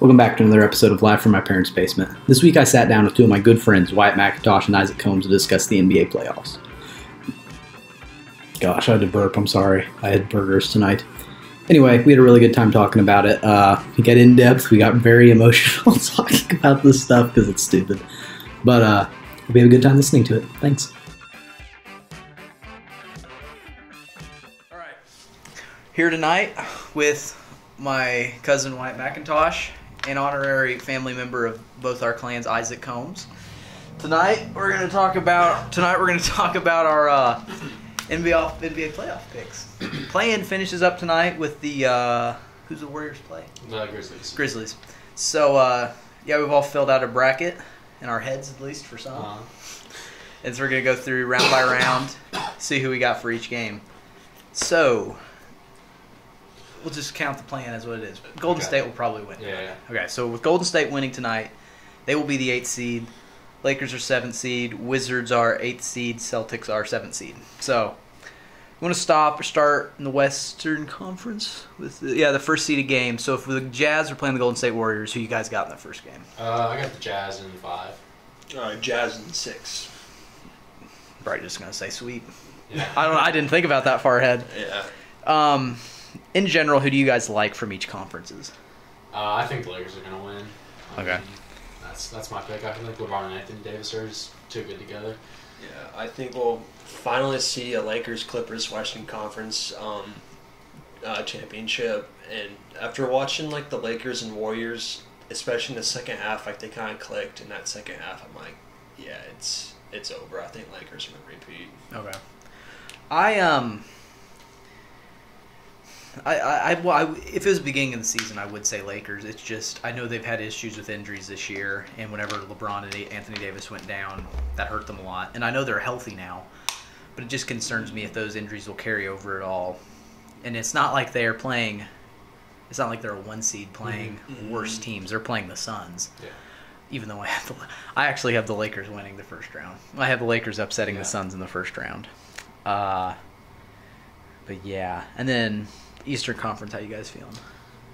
Welcome back to another episode of Live from My Parents' Basement. This week I sat down with two of my good friends, Wyatt McIntosh and Isaac Combs, to discuss the NBA playoffs. Gosh, I had to burp. I'm sorry. I had burgers tonight. Anyway, we had a really good time talking about it. Uh, we got in depth. We got very emotional talking about this stuff because it's stupid. But uh, we had a good time listening to it. Thanks. All right. Here tonight with my cousin Wyatt McIntosh, an honorary family member of both our clans, Isaac Combs. Tonight we're going to talk about tonight we're going to talk about our uh, NBA NBA playoff picks. Playing finishes up tonight with the uh, who's the Warriors play? The Grizzlies. Grizzlies. So uh, yeah, we've all filled out a bracket in our heads at least for some. Uh, And so we're gonna go through round by round, see who we got for each game. So we'll just count the plan as what it is. Golden Okay. State will probably win. yeah, yeah. Okay, so with Golden State winning tonight, they will be the eighth seed. Lakers are seventh seed. Wizards are eighth seed. Celtics are seventh seed. So we want to stop or start in the Western Conference with the, yeah the first seeded game. So if the Jazz are playing the Golden State Warriors, who you guys got in that first game? Uh, I got the Jazz in five. Uh, Jazz in six. Probably just gonna say sweep. Yeah. I don't. I didn't think about that far ahead. Yeah. Um, in general, who do you guys like from each conferences? Uh, I think the Lakers are gonna win. I Okay. mean, that's that's my pick. I think LeBron and Anthony Davis are just too good together. Yeah, I think we'll finally see a Lakers Clippers Western Conference um, uh, championship. And after watching like the Lakers and Warriors, especially in the second half, like they kind of clicked in that second half. I'm like, yeah, it's it's over. I think Lakers are gonna repeat. Okay. I um. I, I, I, well, I, if it was the beginning of the season, I would say Lakers. It's just I know they've had issues with injuries this year, and whenever LeBron and Anthony Davis went down, that hurt them a lot. And I know they're healthy now, but it just concerns me if those injuries will carry over at all. And it's not like they're playing. It's not like they're a one seed playing Mhm. worse teams. They're playing the Suns. Yeah. Even though I have the, I actually have the Lakers winning the first round. I have the Lakers upsetting Yeah. the Suns in the first round. Uh, but yeah, and then Eastern Conference. How you guys feeling?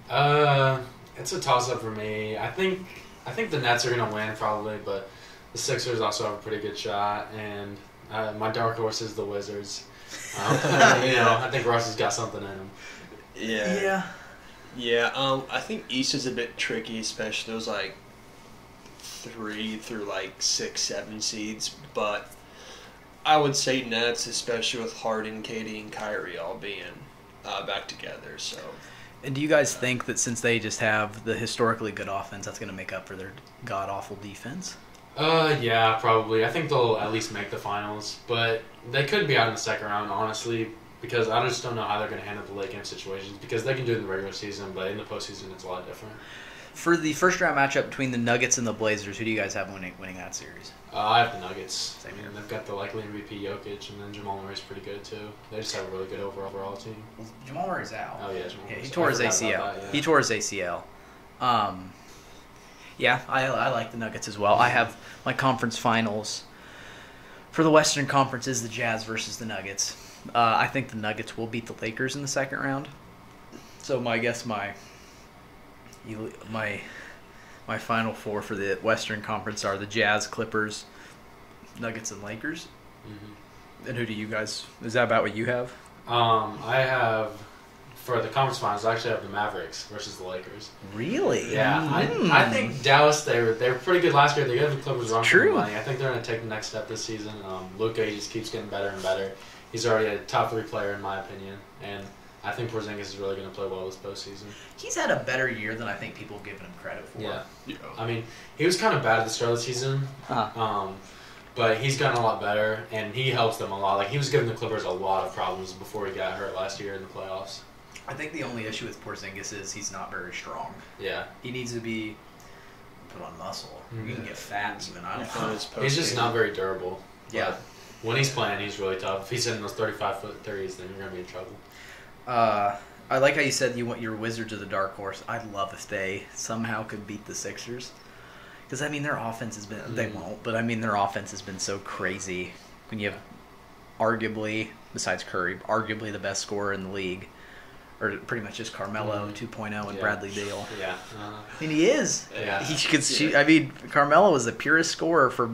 Uh, it's a toss up for me. I think I think the Nets are gonna win probably, but the Sixers also have a pretty good shot, and uh, my dark horse is the Wizards. Um, you know, I think Russ has got something in him. Yeah. Yeah, um, I think East is a bit tricky, especially those like three through like six, seven seeds. But I would say Nets, especially with Harden, Katie, and Kyrie all being uh, back together. So And do you guys think that since they just have the historically good offense, that's going to make up for their god awful defense? Uh, yeah, probably. I think they'll at least make the finals, but they could be out in the second round, honestly, because I just don't know how they're going to handle the late game situations. Because they can do it in the regular season, but in the postseason, it's a lot different. For the first round matchup between the Nuggets and the Blazers, who do you guys have winning winning that series? Uh, I have the Nuggets. Same I here. mean, they've got the likely MVP Jokic, and then Jamal Murray's pretty good too. They just have a really good overall, overall team. Jamal Murray's out. Oh yeah, Jamal. Yeah, he tore I his ACL. that, yeah. He tore his ACL. Um, yeah, I, I like the Nuggets as well. I have my conference finals for the Western Conference is the Jazz versus the Nuggets. Uh, I think the Nuggets will beat the Lakers in the second round. So my guess my you- my my final four for the Western Conference are the Jazz, Clippers, Nuggets, and Lakers. Mhm. And who do you guys? Is that about what you have? Um, I have for the conference finals. I actually have the Mavericks versus the Lakers. Really? Yeah, Mm. I, I think Dallas. They were they were pretty good last year. They gave the Clippers run for True. money. I think they're going to take the next step this season. Um, he just keeps getting better and better. He's already a top three player in my opinion, and I think Porzingis is really going to play well this postseason. He's had a better year than I think people have given him credit for. Yeah, yeah, I mean he was kind of bad at the start of the season, Uh, um, but he's gotten a lot better, and he helps them a lot. Like he was giving the Clippers a lot of problems before he got hurt last year in the playoffs. I think the only issue with Porzingis is he's not very strong. Yeah, He needs to be put on muscle. You can get fat even. I don't know. he's just not very durable. Yeah. When he's playing, he's really tough. If he's hitting those thirty-five foot threes, then you're gonna be in trouble. Uh, I like how you said you want your Wizards of the dark horse. I'd love if they somehow could beat the Sixers. Because I mean, their offense has been. They Mhm. won't, but I mean, their offense has been so crazy. When you have arguably, besides Curry, arguably the best scorer in the league, or pretty much just Carmelo Mhm. 2.0 and Yeah. Bradley Beal. Yeah. Uh, mean he is. Yeah. He could shoot. I mean, Carmelo was the purest scorer for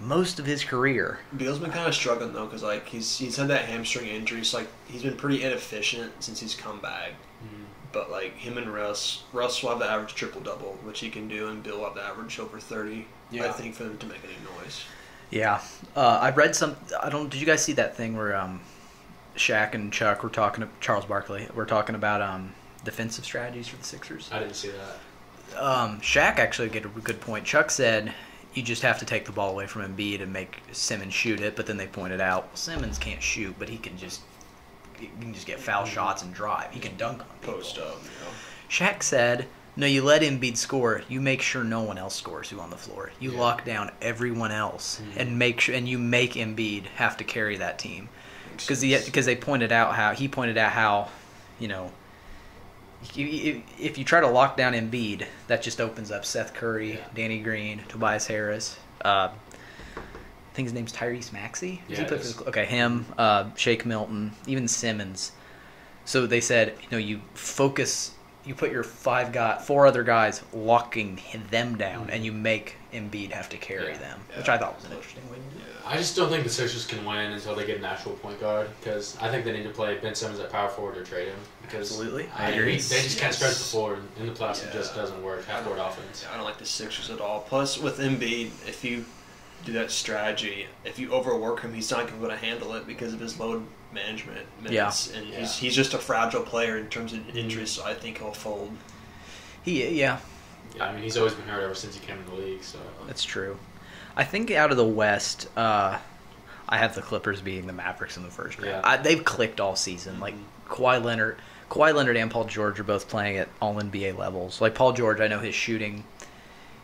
most of his career. Beal's been kind of struggling though, because like he's he's had that hamstring injury, so like he's been pretty inefficient since he's come back. mhm. But like him and Russ, Russ will have the average triple double, which he can do, and Beal will have the average over thirty. I think for them to make any noise. Yeah, uh, I read some. I don't. Did you guys see that thing where um, Shaq and Chuck were talking to Charles Barkley? We're talking about um, defensive strategies for the Sixers. I didn't see that. Um, Shaq actually get a good point. Chuck said you just have to take the ball away from Embiid and make Simmons shoot it. But then they pointed out well, Simmons can't shoot, but he can just he can just get foul shots and drive. He can dunk on people. Post up, you know. Shaq said, "No, you let Embiid score. You make sure no one else scores who on the floor. You Yeah. lock down everyone else Mhm. and make sure and you make Embiid have to carry that team." Because because they pointed out how he pointed out how, you know, if you try to lock down Embiid, that just opens up Seth Curry, Yeah. Danny Green, Tobias Harris. Uh, I think his name's Tyrese Maxey. Yeah, he it play is. for the- okay, him, uh, Shake Milton, even Simmons. So they said, you know, you focus, you put your five guy, four other guys locking them down, and you mm-hmm. make Embiid have to carry Yeah. them, Yeah. which I thought was an interesting way to do it. I just don't think the Sixers can win until they get an actual point guard because I think they need to play Ben Simmons at power forward or trade him because Absolutely. I I agree. They just can't Yes. stretch the floor in the playoffs. It just doesn't work. Half court offense. Yeah, I don't like the Sixers at all. Plus, with Embiid, if you do that strategy, if you overwork him, he's not going to be able to handle it because of his load management minutes, and Yeah. he's he's just a fragile player in terms of Mhm. injuries. So I think he'll fold. He, yeah, Yeah, I mean he's always been hurt ever since he came in the league. So That's true. I think out of the West, uh, I have the Clippers beating the Mavericks in the first round. Yeah. I, they've clicked all season. Like Kawhi Leonard, Kawhi Leonard and Paul George are both playing at all NBA levels. Like Paul George, I know his shooting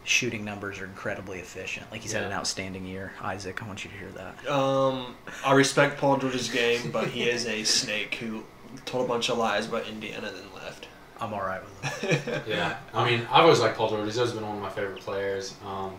shooting numbers are incredibly efficient. Like he's had an outstanding year. Isaac, I want you to hear that. Um, I respect Paul George's game, but he is a snake who told a bunch of lies about Indiana then left. I'm all right with him. yeah, I mean I've always liked Paul George. He's always been one of my favorite players. Um,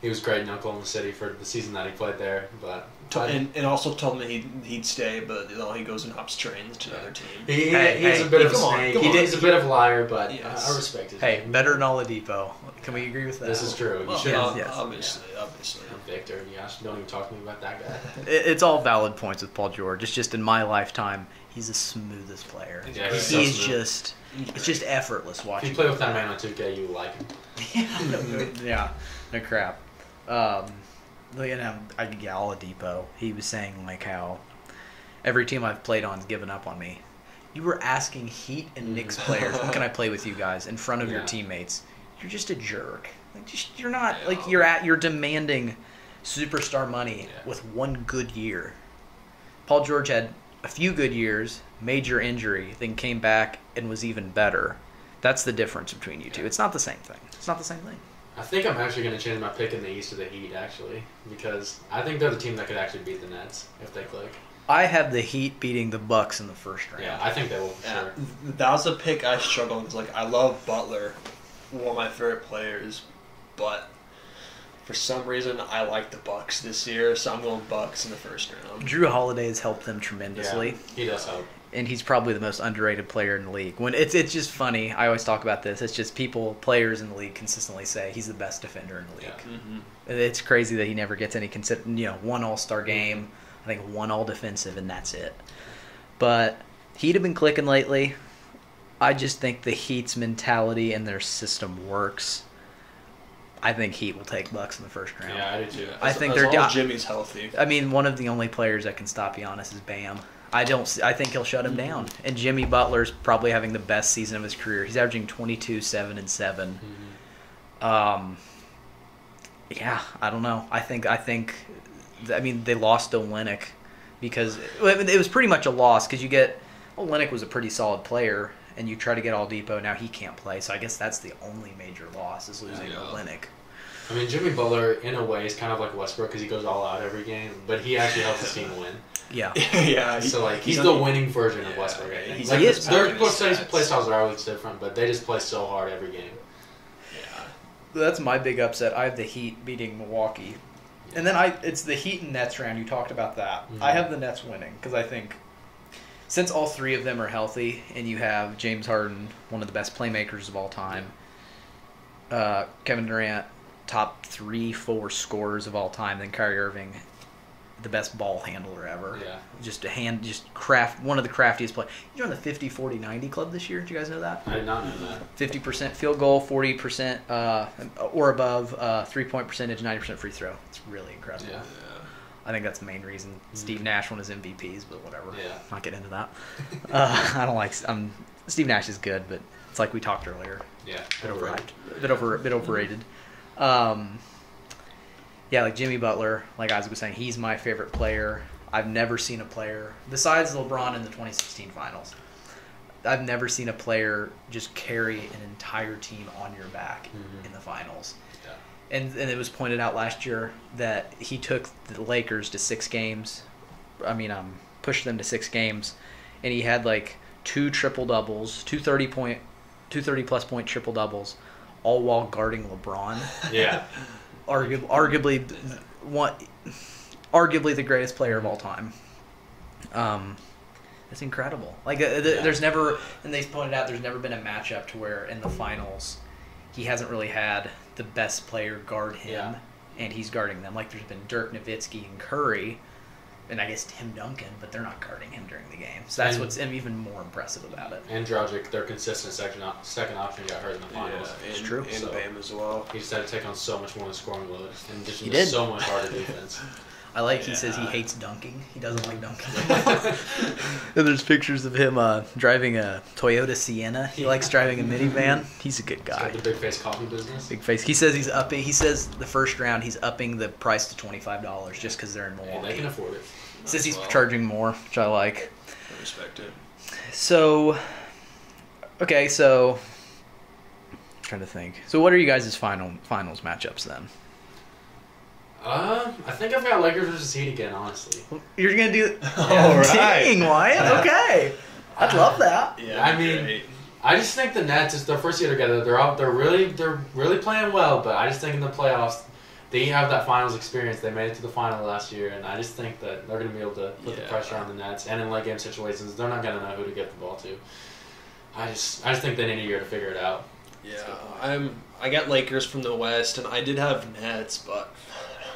he was great in Oklahoma City for the season that he played there, but I- and, and also told me he'd, he'd stay, but you know, he goes and hops trains to another team. he, he, Hey, he's hey, a bit of a come on, snake. come He on. did, he's a bit of a liar, but Yes. I, I respect his Hey, game. better than Oladipo. Can we agree with that? This is true. You Well, should yeah, uh, yes. obviously, obviously. Victor. Gosh, don't even talk to me about that guy. It- It's all valid points with Paul George. It's just in my lifetime, he's the smoothest player. Yeah, he he's so is smooth. just, it's just effortless If watching. you play with that man on 2K, you like him. yeah, no crap. Um, you know, I yeah, Oladipo. He was saying like how every team I've played on has given up on me. You were asking Heat and mm. Knicks players, "When can I play with you guys?" in front of your teammates. You're just a jerk. Like, just, you're not like you're at. You're demanding superstar money Yeah. with one good year. Paul George had a few good years, major injury, then came back and was even better. That's the difference between you two. Yeah. It's not the same thing. It's not the same thing. I think I'm actually going to change my pick in the East to the Heat, actually, because I think they're the team that could actually beat the Nets if they click. I have the Heat beating the Bucks in the first round. Yeah, I think they will for Yeah, sure. that was a pick I struggled with. Like, I love Butler, one of my favorite players, but for some reason I like the Bucks this year, so I'm going Bucks in the first round. Jrue Holiday has helped them tremendously, Yeah, he does help. And he's probably the most underrated player in the league. When it's it's just funny. I always talk about this. It's just people, players in the league, consistently say he's the best defender in the league. Yeah. Mm-hmm. It's crazy that he never gets any consider. You know, one All Star game. I think one All Defensive, and that's it. But Heat have been clicking lately. I just think the Heat's mentality and their system works. I think Heat will take Bucks in the first round. Yeah, I do too. I think as they're long as Jimmy's healthy. I mean, one of the only players that can stop Giannis is Bam. I don't. I think he'll shut him down. And Jimmy Butler's probably having the best season of his career. He's averaging 22, 7, and 7. Mhm. Um, yeah, I don't know. I think I think, I mean, they lost Olynyk because I mean, it was pretty much a loss because you get Olynyk was a pretty solid player, and you try to get Oladipo. Now he can't play, so I guess that's the only major loss is losing Yeah. Olynyk. I mean, Jimmy Butler, in a way, is kind of like Westbrook because he goes all out every game, but he actually helps his team win. Yeah, yeah, he- So, like, he's, on the winning version of Yeah, Westbrook, I think. he's like, he is. Their His play, stats. play styles are always different, but they just play so hard every game. Yeah. that's my big upset. I have the Heat beating Milwaukee, and then I it's the Heat and Nets round. You talked about that. Mhm. I have the Nets winning because I think since all three of them are healthy, and you have James Harden, one of the best playmakers of all time, uh, Kevin Durant, top three, four scorers of all time, then Kyrie Irving, the best ball handler ever. Yeah. Just a hand, just craft, one of the craftiest players. You joined the 50, 40, 90 club this year. Did you guys know that? I did not know that. 50% field goal, 40% uh, or above, uh, three point percentage, 90% free throw. It's really incredible. Yeah. I think that's the main reason Steve Nash won his MVPs, but whatever. Yeah. Not get into that. uh, I don't like. Um, Steve Nash is good, but it's like we talked earlier. Yeah. Bit overhyped. Bit over. Bit overrated. Um, yeah, like Jimmy Butler, like Isaac was saying, he's my favorite player. I've never seen a player besides LeBron in the 2016 Finals. I've never seen a player just carry an entire team on your back Mhm. in the finals. Yeah. And, and it was pointed out last year that he took the Lakers to six games. I mean, um, pushed them to six games, and he had like two triple doubles, two 30 point, two 30 plus point triple doubles, all while guarding LeBron. Yeah. Arguably, arguably, one, arguably the greatest player of all time. Um, it's incredible. Like, uh, th- Yeah. there's never, and they pointed out, there's never been a matchup to where in the finals, he hasn't really had the best player guard him, Yeah. and he's guarding them. Like, there's been Dirk Nowitzki and Curry, and I guess Tim Duncan, but they're not guarding him during the game. So that's And- what's even more impressive about it. And Dragic, their consistent second op- second option, got hurt in the finals. It's and, true. And So- Bam as well. He just had to take on so much more of the scoring load, in addition He to did. so much harder defense. I like he says he hates dunking. He doesn't like dunking. and there's pictures of him uh, driving a Toyota Sienna. He likes driving a minivan. He's a good He's guy. got the big face coffee business. Big face. He says he's upping. He says the first round he's upping the price to twenty five dollars just because they're in And they Milwaukee. can afford it. says he's Well, charging more, which I like. I respect it. So, okay, so I'm trying to think. So, what are you guys' final finals matchups then? Uh, I think I've got Lakers versus Heat again, honestly. You're gonna do. All right. Dang, Wyatt. Yeah. Okay, I'd love that. Yeah, I mean- great. I just think the Nets is their first year together. They're out. they're really they're really playing well, but I just think in the playoffs they have that finals experience. They made it to the final last year, and I just think that they're going to be able to put the pressure on the Nets. And in late game situations, they're not going to know who to get the ball to. I just I just think they need a year to figure it out. Yeah, I'm. I got Lakers from the West, and I did have Nets, but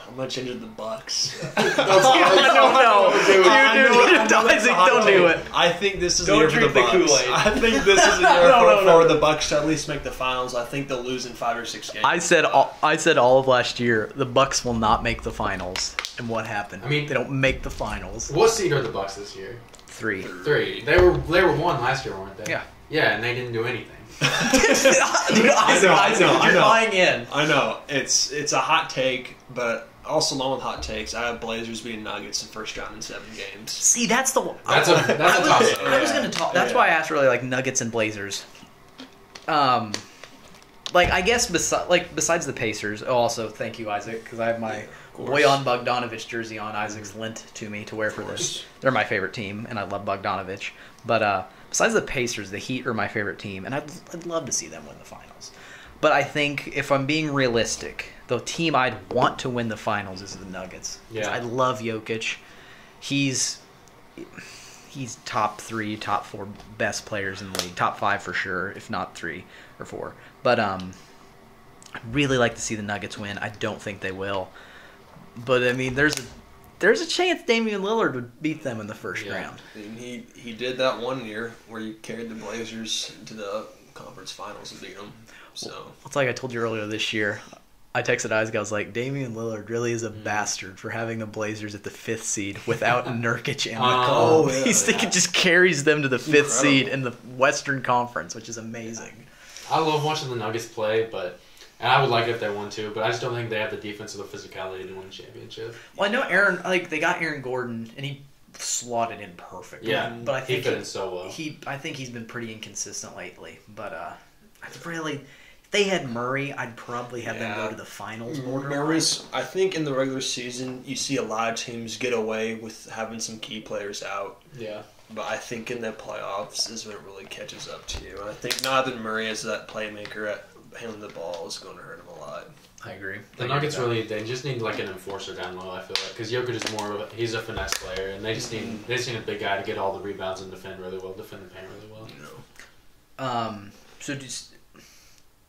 I'm gonna change it to the Bucks. no, no, dude, dude, I know Isaac, don't do it. I think this is Don't a year for drink the the Bucks. Kool-Aid. I think this is a year No, for, no, no, for no. the Bucks to at least make the finals. I think they'll lose in five or six games. I said all, I said all of last year the Bucks will not make the finals, and what happened? I mean- they don't make the finals. What seed are the Bucks this year? Three. Three. They were they were one last year, weren't they? Yeah. Yeah, and they didn't do anything. Dude, Isaac, I know, I Isaac, know, I you're know. buying in. I know it's it's a hot take, but also along with hot takes, I have Blazers beating Nuggets in first round in seven games. See, that's the one. That's a that's I a was, toss up. I was Yeah. gonna talk. That's Yeah. why I asked really like Nuggets and Blazers. Um, like I guess besi- like besides the Pacers. Oh, also thank you Isaac because I have my course. Bojan Bogdanovich jersey on. Isaac's lent to me to wear for this. They're my favorite team, and I love Bogdanovich. But uh, besides the Pacers, the Heat are my favorite team, and I'd, I'd love to see them win the finals. But I think if I'm being realistic, the team I'd want to win the finals is the Nuggets. Yeah. I love Jokic. He's he's top three, top four best players in the league. Top five for sure, if not three or four. But um, I'd really like to see the Nuggets win. I don't think they will. But I mean, there's a there's a chance Damian Lillard would beat them in the first Yeah. round. And he he did that one year where he carried the Blazers to the conference finals and beat them. So It's like I told you earlier this year. I texted Isaac. I was like, Damian Lillard really is a Mm. bastard for having the Blazers at the fifth seed without Nurkic and Oh, McCollum. yeah, He's yeah. he just carries them to the fifth seed in the Western Conference, which is amazing. I love watching the Nuggets play, but and I would like it if they won too, but I just don't think they have the defense or the physicality to win a championship. Well, I know Aaron. Like they got Aaron Gordon, and he slotted in perfectly. Yeah, but I he think fit he, in so well. he I think he's been pretty inconsistent lately. But uh, I really, they had Murray, I'd probably have them go to the finals. Borderline. Murray's, I think in the regular season you see a lot of teams get away with having some key players out. Yeah. But I think in the playoffs is when it really catches up to you. And I think now that Murray is that playmaker at handling the ball is going to hurt him a lot. I agree. The Nuggets really they just need like an enforcer down low. I feel like because Jokic is more of a, he's a finesse player, and they just need they just need a big guy to get all the rebounds and defend really well, defend the paint really well. No. Um. So just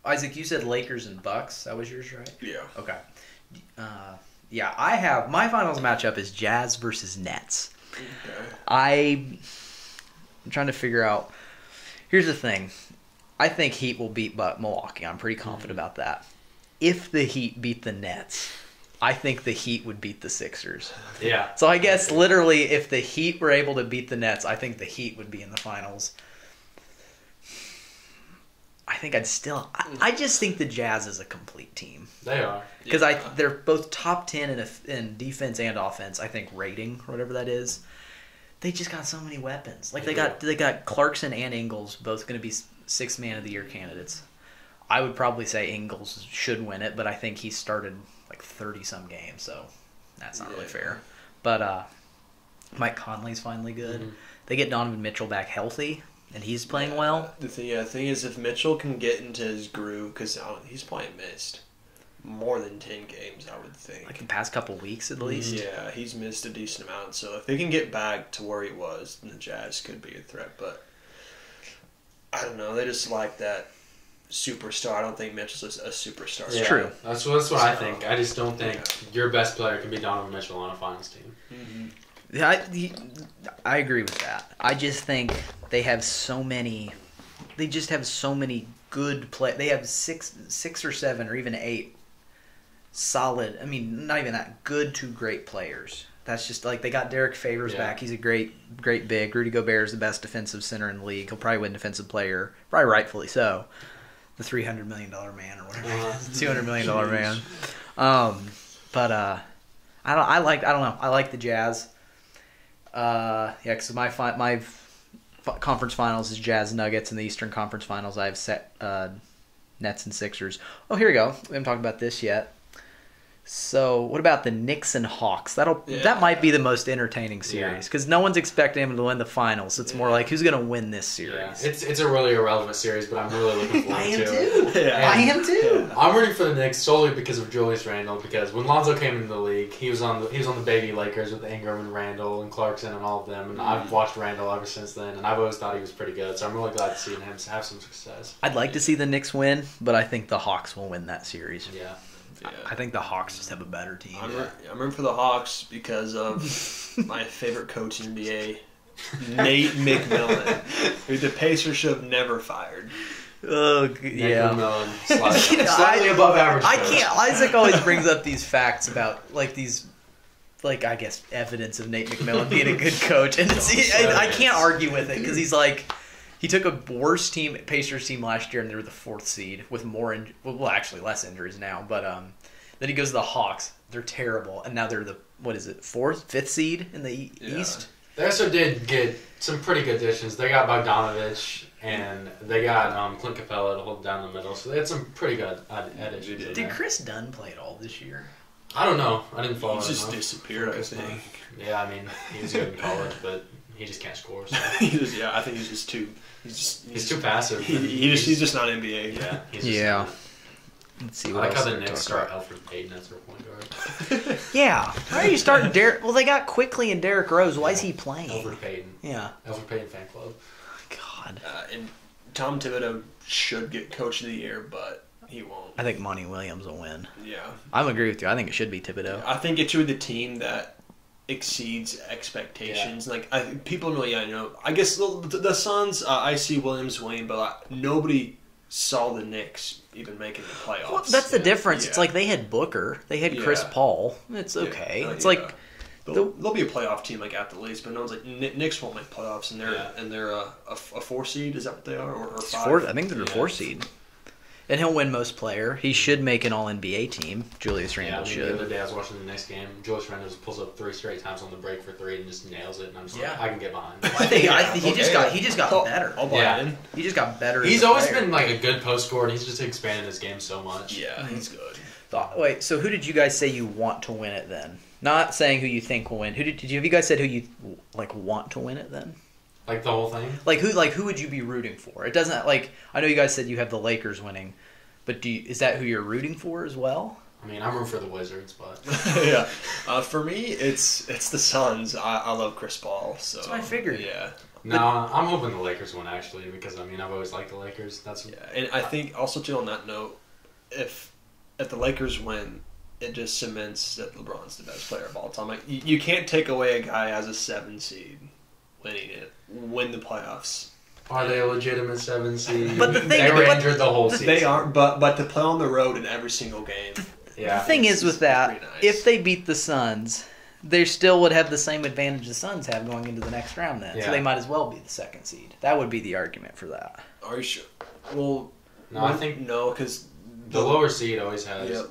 Isaac, you said Lakers and Bucks. That was yours, right? Yeah. Okay. Uh, yeah, I have my finals matchup is Jazz versus Nets. Okay. I I'm trying to figure out. Here's the thing. I think Heat will beat but Milwaukee. I'm pretty confident about that. If the Heat beat the Nets, I think the Heat would beat the Sixers. Yeah, So I guess literally, if the Heat were able to beat the Nets, I think the Heat would be in the finals. I think I'd still. I, I just think the Jazz is a complete team they are. because I they're both top ten in, a, in defense and offense. I think rating or whatever that is. They just got so many weapons. Like they They got they got Clarkson and Ingles both going to be six man of the year candidates. I would probably say Ingles should win it, but I think he started like thirty some games, so that's not really fair. But uh, Mike Conley's finally good. Mhm. They get Donovan Mitchell back healthy, and he's playing well. The thing, yeah, the thing is, if Mitchell can get into his groove, because he's playing missed more than ten games, I would think. Like the past couple weeks at least. Yeah, he's missed a decent amount. So if they can get back to where he was, then the Jazz could be a threat. But I don't know. They just like that superstar. I don't think Mitchell's a, a superstar. It's true. That's what that's what I think. I just don't think your best player can be Donovan Mitchell on a finals team. Mhm. I, I agree with that. I just think they have so many. They just have so many good play. They have six, six or seven, or even eight solid. I mean, not even that good to great players. That's just like they got Derrick Favors Yeah. back. He's a great, great big. Rudy Gobert is the best defensive center in the league. He'll probably win defensive player, probably rightfully so. The three hundred million dollar man or whatever, Uh-huh. two hundred million dollar man. Um, but uh, I don't. I like. I don't know. I like the Jazz. Uh, yeah, because my fi- my f- conference finals is Jazz Nuggets, and the Eastern Conference Finals I have set uh, Nets and Sixers. Oh, here we go. We haven't talked about this yet. So, what about the Knicks and Hawks? That'll Yeah. that might be the most entertaining series Yeah. because no one's expecting them to win the finals. It's more like who's going to win this Yeah, series. it's it's a really irrelevant series, but I'm really looking forward I am to it. too. Yeah. I am too. I'm rooting for the Knicks solely because of Julius Randle. Because when Lonzo came into the league, he was on the he was on the baby Lakers with Ingram and Randle and Clarkson and all of them. And I've mm. watched Randle ever since then, and I've always thought he was pretty good. So I'm really glad to see him have some success. I'd like to see the Knicks win, but I think the Hawks will win that series. Yeah, Yeah. I think the Hawks just have a better team. I'm, re- I'm rooting for the Hawks because of my favorite coach in the NBA, Nate McMillan, who the Pacers should have never fired. Oh, yeah. McMillan, slightly, slightly I- above average. I coach. can't. Isaac always brings up these facts about like these, like I guess evidence of Nate McMillan being a good coach, and it's, I, I can't argue with it because he's like, he took a worse team, Pacers team last year, and they were the fourth seed with more, in, well, actually less injuries now, but um, then he goes to the Hawks. They're terrible, and now they're the what is it, fourth, fifth seed in the e- Yeah. East. They also did get some pretty good additions. They got Bogdanovich and they got um, Clint Capela to hold down the middle, so they had some pretty good additions. in Did. Kris Dunn play at all this year? I don't know. I didn't follow. He just enough. disappeared, I think. Yeah, I mean, he was good in college, but he just can't score. So. He just- yeah, I think he's just too. He's just. He's too passive. He, he just, he's just not NBA. yeah. He's just Yeah. not- Let's see I what like else how the to Knicks start about. Elfrid Payton as their point guard. Yeah. How are you starting Derrick? Well, they got Quickley and Derrick Rose. Why is he playing? Elfrid Payton. Yeah. Elfrid Payton fan club. God. Uh, and Tom Thibodeau should get Coach of the Year, but he won't. I think Monty Williams will win. Yeah. I'm agree with you. I think it should be Thibodeau. I think it's with the team that exceeds expectations. Like I, people know, yeah, you know. I guess the, the Suns. Uh, I see Williams Wayne, but like, nobody saw the Knicks even making the playoffs. Well, that's the Yeah. difference. It's like they had Booker, they had Chris Paul. It's Yeah. okay. Uh, it's yeah. like They'll, they'll be a playoff team like at the least, but no one's like Kn- Knicks won't make playoffs, and they're Yeah. and they're a, a, f- a four seed. Is that what they are, or, or five? four. I think they're the Yeah. four seed. And he'll win most player. He should make an All NBA team. Julius Yeah, I Randle mean, the other day I was watching the Knicks game. Julius Randle just pulls up three straight times on the break for three and just nails it, and I'm just Yeah. like, I can get behind. I think, I think he just got he just got I'll- better. Oh, I'll buy Yeah. in. He just got better. as He's a always player. been like a good post scorer, and he's just expanded his game so much. Yeah, mm-hmm. he's good. Thought- Wait, so who did you guys say you want to win it then? Not saying who you think will win. Who did, did you have you guys said who you like want to win it then? Like the whole thing. Like who like who would you be rooting for? It doesn't like I know you guys said you have the Lakers winning, but do you, is that who you're rooting for as well? I mean, I'm rooting for the Wizards, but yeah. Uh, for me, it's it's the Suns. I, I love Chris Paul. So That's what I figured. Yeah, no, I'm hoping the Lakers win actually because I mean I've always liked the Lakers. That's yeah. And I think also too on that note, if if the Lakers win, it just cements that LeBron's the best player of all time. Like you, you can't take away a guy as a seven seed winning it, win the playoffs. Are they a legitimate seven seed? But the thing- they were but- injured the whole season. They aren't, but but to play on the road in every single game. Yeah. The thing is with that, nice. if they beat the Suns, they still would have the same advantage the Suns have going into the next round. Then, so they might as well be the second seed. That would be the argument for that. Are you sure? Well, No, I think no, because the lower seed always has. yeah,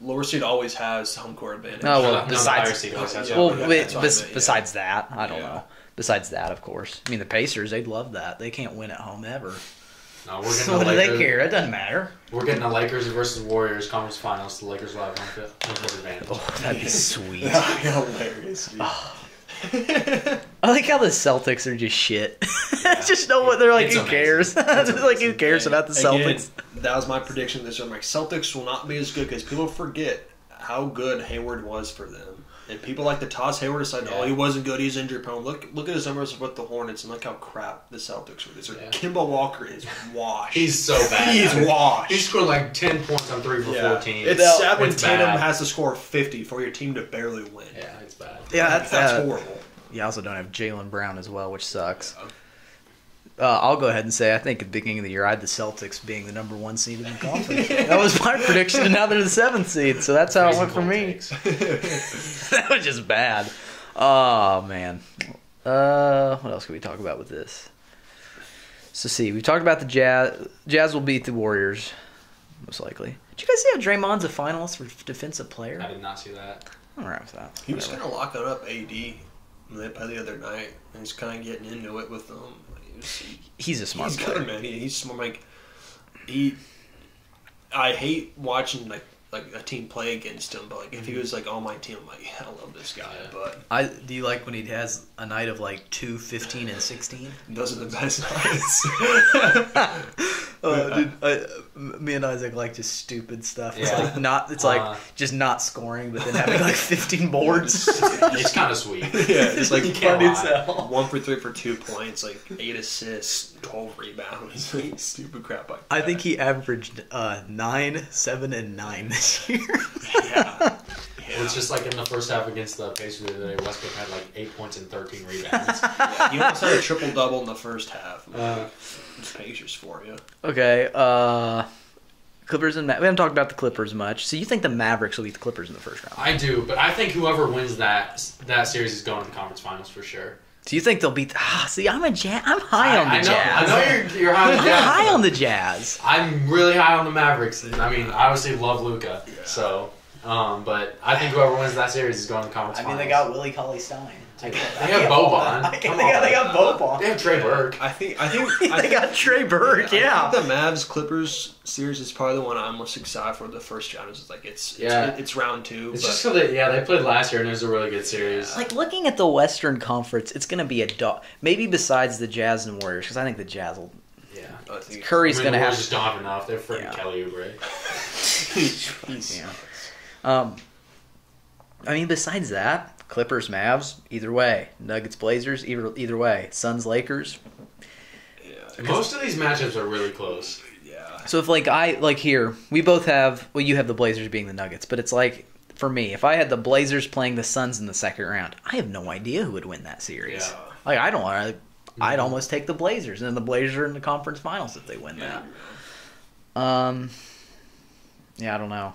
lower seed always has home court advantage. Oh, well, No, the besides- higher seed always has. Well, yeah, wait, that's what I bes- meant, yeah. besides that, I don't Yeah. know. Besides that, of course. I mean, the Pacers, they'd love that. They can't win at home ever. No, we're getting So the what do they Lakers. care? It doesn't matter. We're getting the Lakers versus Warriors conference finals. The Lakers will have home field home court advantage. Oh, that'd be sweet. hilarious. Ah. I like how the Celtics are just shit. just know what they're like. It's who amazing. cares? It's Just like who cares about the Again, Celtics? that was my prediction this year. I'm like, Celtics will not be as good because people forget how good Hayward was for them. And people like the Toss Hayward decided, oh, he wasn't good. He's injury prone. Look, look at his numbers with the Hornets and look how crap the Celtics were this year. Yeah. Kemba Walker is washed. He's so bad. He's washed. He scored like ten points on three for Yeah. fourteen. It's No, sad when it's Tatum bad. has to score 50 for your team to barely win. yeah, it's bad. Yeah, that's, That's uh, horrible. You also don't have Jaylen Brown as well, which sucks. Uh, I'll go ahead and say I think at the beginning of the year I had the Celtics being the number one seed in the conference. that was my prediction, and now they're the seventh seed. So that's how it went for me. that was just bad. Oh man. Uh, what else can we talk about with this? So see, we talked about the Jazz. Jazz will beat the Warriors, most likely. Did you guys see how Draymond's a finalist for defensive player? I did not see that. I'm alright with that. He was Whatever. kind of locking up AD when they played the other night, and he's kind of getting into it with them. He was, he, He's a smart he's player. good, man. He, he's smart. Like he, I hate watching like like a team play against him, but like if he mm-hmm. was like on my team, I'm like I love this guy. Yeah. But I do you like when he has a night of like two, 15, and sixteen? those are the best nights. Oh, dude, I, me and Isaac like just stupid stuff. It's Yeah. like not. It's like Uh, just not scoring, but then having like fifteen boards. It's kind of sweet. yeah, it's like You can't funny as one for three for two points, like eight assists, twelve rebounds, like, stupid crap like that. I think he averaged uh, nine, seven, and nine this year. yeah. It was just like in the first half against the Pacers the other day, Westbrook had like eight points and thirteen rebounds. Yeah, he almost had a triple double in the first half. Uh, It's Pacers for you. okay, uh, Clippers and Ma- we haven't talked about the Clippers much. So you think the Mavericks will beat the Clippers in the first round? I do, but I think whoever wins that that series is going to the conference finals for sure. Do you think they'll beat? Ah, see, I'm a jazz. I'm high I, on the I know, Jazz. I know you're, you're high on the I'm Jazz. high on the Jazz. I'm really high on the Mavericks. I mean, I obviously love Luka. So, um, but I think whoever wins that series is going to the conference I mean, finals. They got Willie Cauley Stein. They have Boban. Come they got, they on. got Boban. They have Trey Burke. I think. I think. I they think, got Trey Burke. Yeah. I think the Mavs Clippers series is probably the one I'm most excited for. The first round is like it's Yeah. it's, it's round two. It's but just so that yeah, they played last year and it was a really good series. Like looking at the Western Conference, it's going to be a dog. Maybe besides the Jazz and Warriors, because I think the Jazz will. Yeah. Curry's I mean, going to have. Warriors just don't have enough. They're freaking Yeah. Kelly Oubre. Yeah. Um, I mean, besides that, Clippers, Mavs, either way. Nuggets, Blazers, either either way. Suns, Lakers. yeah, Most of these matchups are really close. yeah. So if like I like here, we both have. Well, you have the Blazers being the Nuggets, but it's like for me, if I had the Blazers playing the Suns in the second round, I have no idea who would win that series. Yeah. Like I don't. I, I'd Mhm. almost take the Blazers, and the Blazers are in the conference finals if they win Yeah. that. Um, yeah, I don't know.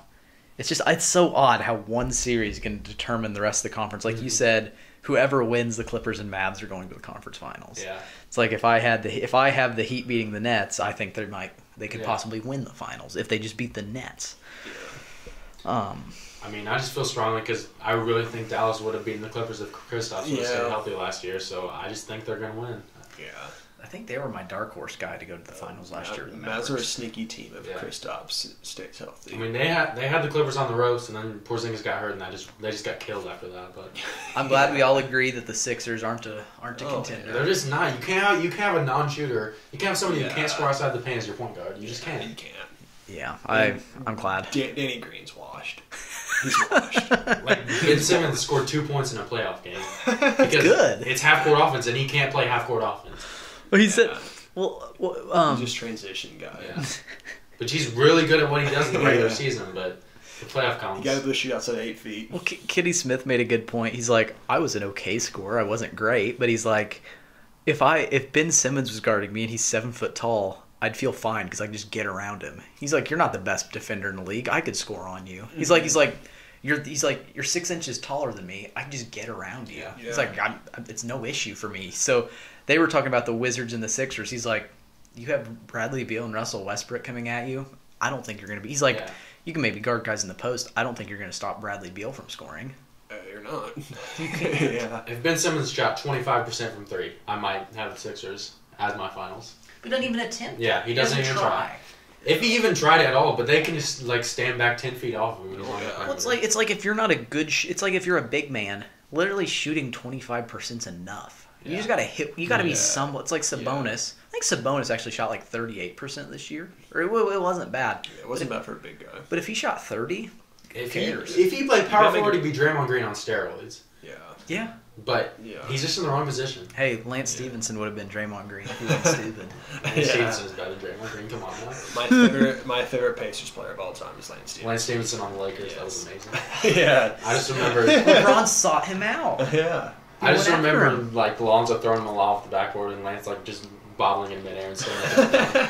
It's just it's so odd how one series can determine the rest of the conference. Like you Mhm. said, whoever wins the Clippers and Mavs are going to the conference finals. Yeah. It's like if I had the if I have the Heat beating the Nets, I think they might they could Yeah. possibly win the finals if they just beat the Nets. Um, I mean, I just feel strongly because I really think Dallas would have beaten the Clippers if Kristaps would have stayed Yeah. healthy last year. So I just think they're going to win. Yeah. I think they were my dark horse guy to go to the oh, finals last year. The The Mavs are a sneaky team if Yeah. Kristaps stays healthy. I mean, they had they had the Clippers on the ropes, and then Porzingis got hurt, and that just they just got killed after that. But I'm glad we all agree that the Sixers aren't a aren't a Oh, contender. they're just not. You can't have, you can't have a non-shooter. You can't have somebody who can't score outside the paint as your point guard. You just can't. You can't. Yeah, I I'm glad. Dan- Danny Green's washed. He's washed. Like Ben Simmons scored two points in a playoff game because good. it's half court offense, and he can't play half court offense. Well, he said, well, well um, He's just transition guy. Yeah. But he's really good at what he does in the regular Yeah. season. But the playoff You counts. got to the shootouts at eight feet. Well, K- Kenny Smith made a good point. He's like, I was an okay scorer. I wasn't great, but he's like, if I if Ben Simmons was guarding me and he's seven foot tall, I'd feel fine because I can just get around him. He's like, you're not the best defender in the league. I could score on you. He's like, he's like, you're he's like, you're six inches taller than me. I can just get around you. Yeah. He's like, I'm, it's no issue for me. So they were talking about the Wizards and the Sixers. He's like, you have Bradley Beal and Russell Westbrook coming at you. I don't think you're gonna be. He's like, Yeah. you can maybe guard guys in the post. I don't think you're gonna stop Bradley Beal from scoring. Uh, you're not. yeah. If Ben Simmons shot 25% from three, I might have the Sixers as my finals. He doesn't even attempt. Yeah, he doesn't even try. If he even tried at all, but they can just like stand back 10 feet off of him. and he's on the yeah. Well, it's like it's like if you're not a good. Sh- it's like if you're a big man, literally shooting twenty five percent's enough. You Yeah. just gotta hit. You gotta be Yeah. somewhat. It's like Sabonis. I think Sabonis actually shot like thirty eight percent this year, or it, it wasn't bad. It wasn't bad for a big guy. But if he shot thirty, if cares? he if he played power forward, he'd be Draymond Green on steroids. Yeah. yeah. But Yeah. he's just in the wrong position. Hey, Lance Stephenson would have been Draymond Green if he wasn't stupid. Lance Yeah. Stephenson's better than Draymond Green. Come on now. My favorite, my favorite Pacers player of all time is Lance Stevens. Lance Stephenson on the Lakers, that was amazing. yeah. I just remember, LeBron sought him out. Yeah. He I just went after remember him. like Lonzo throwing him off the backboard and Lance like just bobbling in midair and stuff.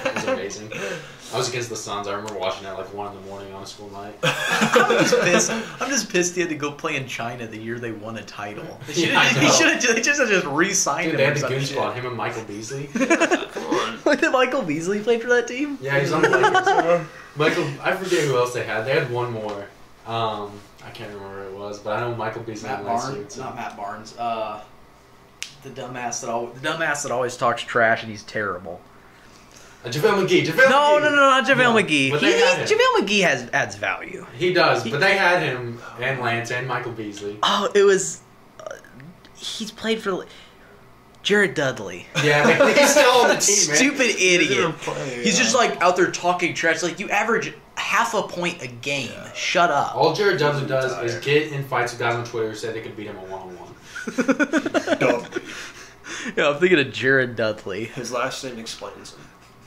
it was amazing. I was against the Suns. I remember watching that like one in the morning on a school night. I'm just pissed. I'm just pissed he had to go play in China the year they won a title. They should have know. just, they just, just re-signed Dude, him. they had the goon squad. Him and Michael Beasley. Come on. Like did Michael Beasley play for that team? Yeah, he's on the Lakers. Michael, I forget who else they had. They had one more. Um, I can't remember who it was, but I know Michael Beasley Matt and Lance Barnes, not Matt Barnes. Uh, the dumbass that always, the dumbass that always talks trash and he's terrible. Uh, JaVale McGee. JaVale No, McGee. no, no, not JaVale No, McGee. but He, they had he- him. JaVale McGee has adds value. He does, but they had him and Lance and Michael Beasley. Oh, it was. Uh, he's played for Jared Dudley. Yeah, they- he's still on the team, man. Stupid idiot. didn't play, He's yeah. just like out there talking trash. Like you average half a point a game. Shut up. All Jared Dudley does is get in fights with guys on Twitter who say they could beat him a one on one. Dudley. yeah, I'm thinking of Jared Dudley. His last name explains him.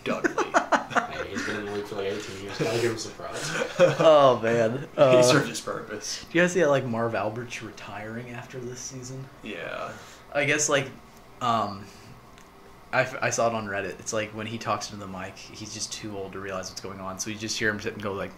Dudley. Hey, he's been in the league for like 18 years. Gotta give him some props. Oh man. Uh, he served his purpose. do you guys see that like Marv Albert's retiring after this season? Yeah. I guess like, um, I, f- I saw it on Reddit. It's like when he talks into the mic, he's just too old to realize what's going on. So you just hear him sit and go like,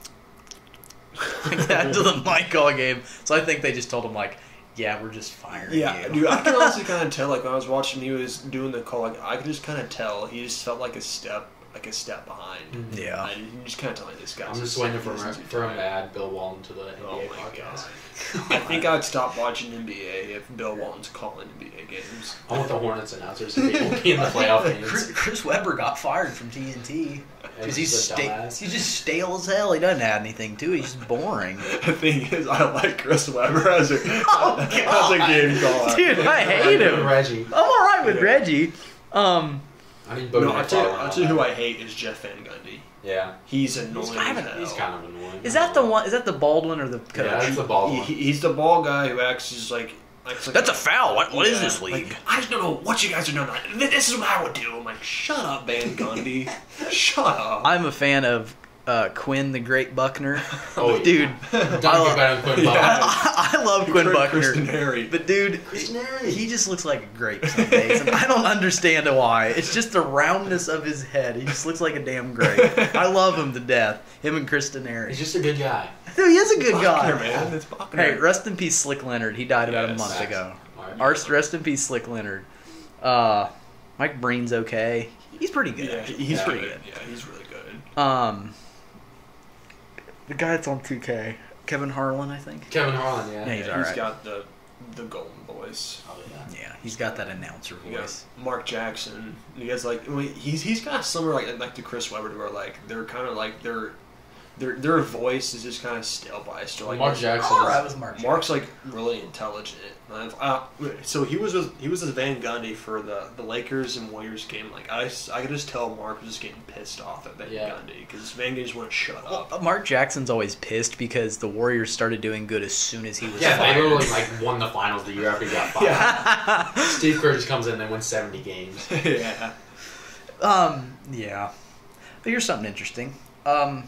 like that to the mic all game. So I think they just told him like, yeah, we're just firing Yeah, you. dude, I can honestly kind of tell. Like when I was watching, he was doing the call. Like I could just kind of tell. He just felt like a step, like a step behind. Yeah. And you just kind of tell like this guy. I'm just waiting for him, for him to add Bill Walton to the NBA Oh my podcast. I think I'd stop watching NBA if Bill Walton's calling NBA games. I want the Hornets announcers to be, be in the playoff Chris, games. Chris Webber got fired from TNT because he's He's just sta- he's just stale as hell. He doesn't add anything to it. He's just boring. The thing is, I like Chris Webber as a, Oh, as a game caller. Dude, I hate him. Reggie. I'm all right with Yeah. Reggie. Um, I need Bo No, I'll tell, you, I'll tell you who. I hate is Jeff Van Gundy. Yeah. He's annoying. He's kind, of, he's kind of annoying. is that the one? Is that the bald one or the coach? Yeah, that's the ball He, one. he- he's the bald guy who acts as like. acts like That's a foul. What, what is Yeah, this league? Like, I just don't know what you guys are doing. This is what I would do. I'm like, shut up, Van Gundy. shut up. I'm a fan of uh, Quinn the Great Buckner. Oh, yeah. dude, Don't I, get better than Quinn Yeah. Buckner. I, I love Quinn Buckner. Chris Denari. But dude, Harry. he just looks like a grape some days, and I don't understand why. It's just the roundness of his head. He just looks like a damn grape. I love him to death. Him and Chris Denari. He's just a good guy. Dude, he is a good guy. Buckner, man. It's Buckner. Hey, rest in peace, Slick Leonard. He died about a month Facts. ago. Alright. Arst, rest in peace, Slick Leonard. Uh, Mike Breen's okay. He's pretty good. Yeah, he's Yeah. pretty good. Yeah, he's really good. Um, the guy that's on 2K, Kevin Harlan, I think. Kevin Harlan, yeah. Yeah, he's He's alright. got the the golden voice. Oh, yeah. Yeah, he's got that announcer You got voice. Mark Jackson. He has like I mean, he's he's kind of similar like like to Chris Webber, where like they're kind of like they're their their voice is just kind of stale by still. Like Mark Jackson. All right, was Mark. Mark's like really intelligent. Uh, so he was with he was with Van Gundy for the, the Lakers and Warriors game. Like I, s- I could just tell Mark was just getting pissed off at Van Yeah. Gundy because Van Gundy just want to shut Well, up. Mark Jackson's always pissed because the Warriors started doing good as soon as he was Yeah, they literally like won the finals the year after he got fired. Steve Kerr just comes in and they win seventy games. yeah. Um, yeah. But here's something interesting. Um,